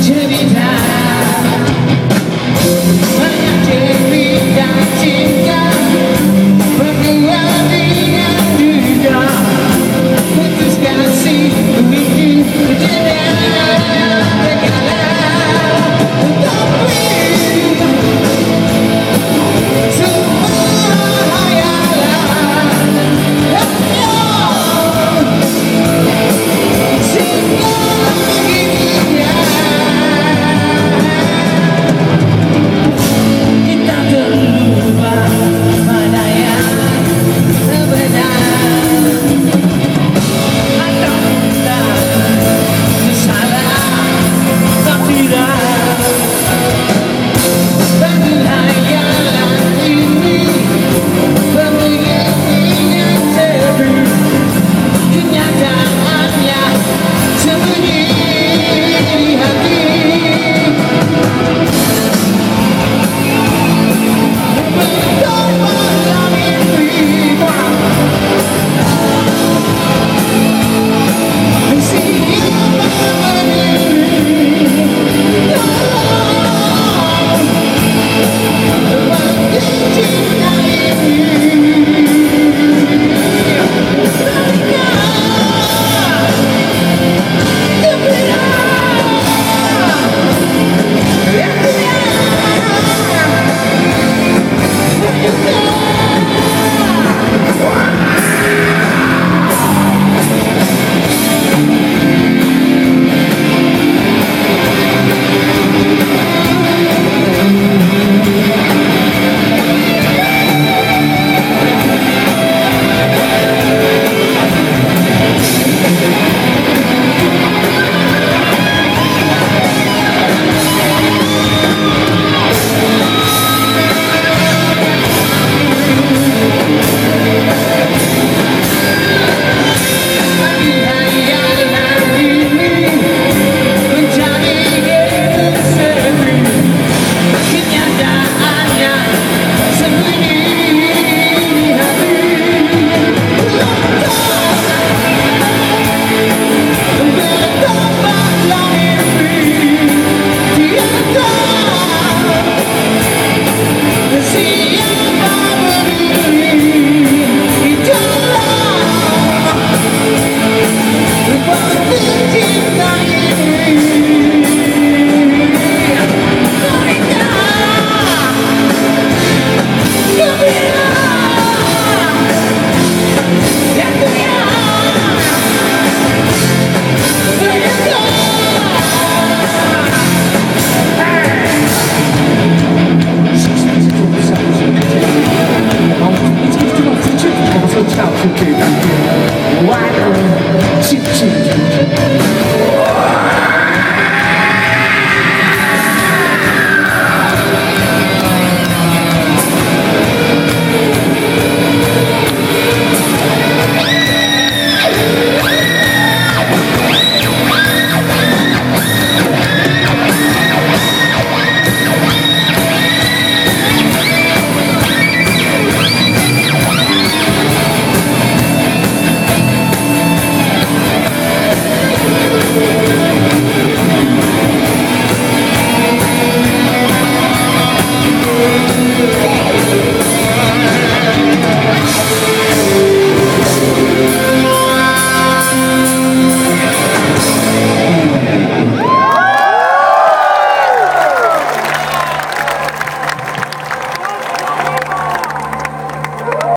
Jimmy time.